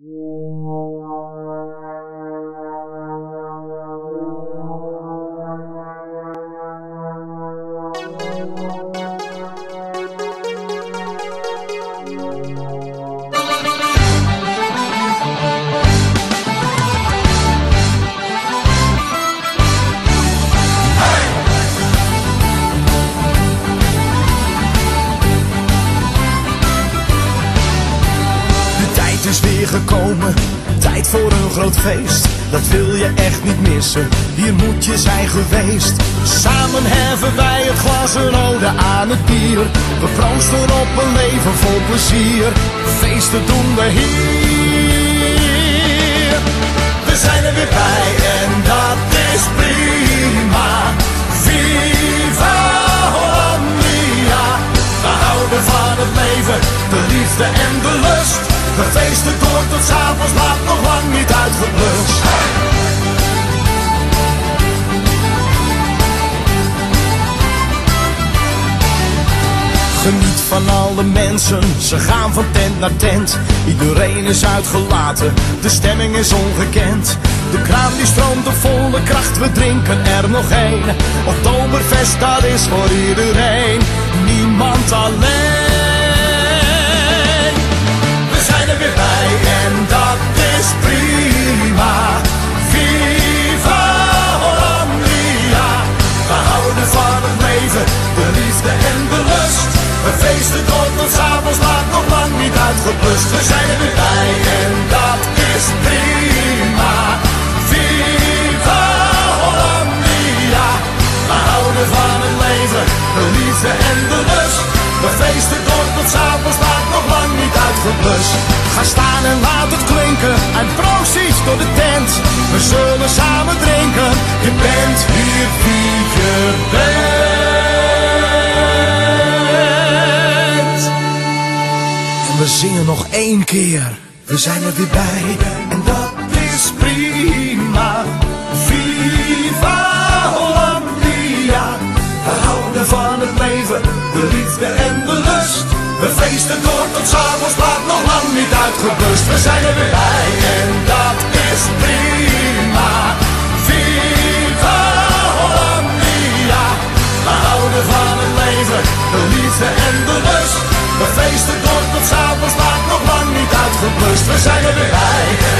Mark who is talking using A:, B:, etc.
A: De tijd weer gekomen, tijd voor een groot feest. Dat wil je echt niet missen, hier moet je zijn geweest. Samen heffen wij het glas ode aan het bier. We proosten op een leven vol plezier. Feesten doen we hier. We zijn er weer bij en dat is prima. Viva Hollandia. We houden van het leven, de liefde en tot s'avonds laat, nog lang niet uitgeblust. Geniet van alle mensen, ze gaan van tent naar tent. Iedereen is uitgelaten, de stemming is ongekend. De kraan die stroomt op volle kracht, we drinken er nog één. Oktoberfest, dat is voor iedereen, niemand alleen. We zijn er weer bij en dat is prima. Viva Hollandia. We houden van het leven, de liefde en de lust. We feesten door tot s'avonds laat, nog lang niet uitgeblust. Ga staan en laat het klinken en proost door de tent. We zullen samen drinken, je bent hier wie we zingen nog één keer, we zijn er weer bij en dat is prima. Viva Hollandia. We houden van het leven, de liefde en de lust. We feesten door tot s'avonds laat, nog lang niet uitgeblust. We zijn er weer bij en dat We zijn er weer bij